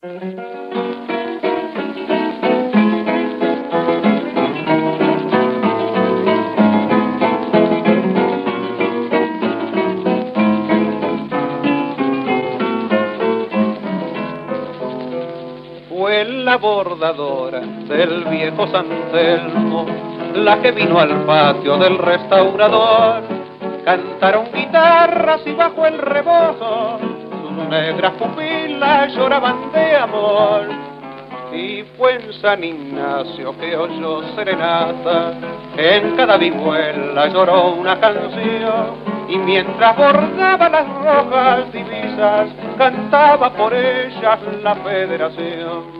Fue la bordadora del viejo San Telmo, la que vino al patio del restaurador. Cantaron guitarras y bajo el rebozo negras pupilas lloraban de amor. Y fue en San Ignacio que oyó serenata, en cada vihuela lloró una canción. Y mientras bordaba las rojas divisas, cantaba por ellas la federación.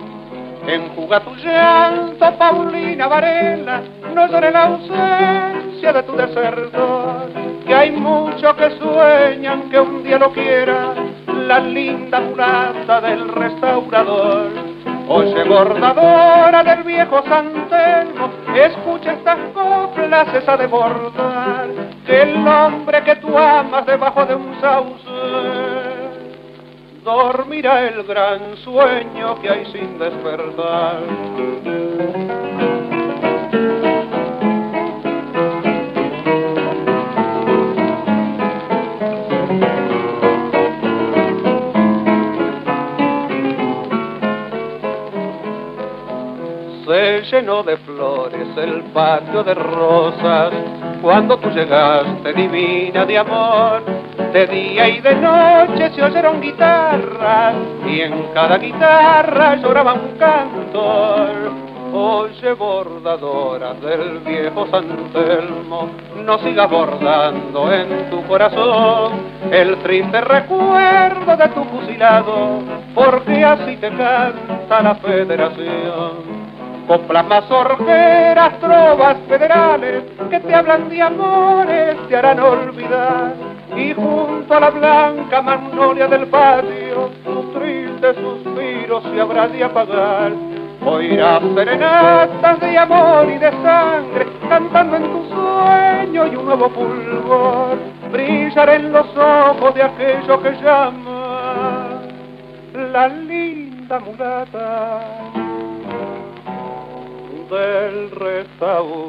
Enjuga tu llanto, Paulina Varela, no llore la ausencia de tu desertor, que hay muchos que sueñan que un día lo quiera la linda mulata del restaurador. Oye, bordadora del viejo Santelmo, escucha estas coplas, esa de bordar, que el hombre que tú amas debajo de un sauce dormirá el gran sueño que hay sin despertar. Se llenó de flores el patio de rosas cuando tú llegaste divina de amor de día y de noche se oyeron guitarras y en cada guitarra lloraba un cantor. Oye bordadora del viejo San Telmo, no sigas bordando en tu corazón el triste recuerdo de tu fusilado, porque así te canta la federación coplas mazorqueras, trovas federales que te hablan de amores, te harán olvidar. Y junto a la blanca magnolia del patio tu triste suspiro se habrá de apagar. Oirás serenatas de amor y de sangre cantando en tu sueño y un nuevo fulgor. Brillar en los ojos de aquello que llama la linda mulata del restaurador.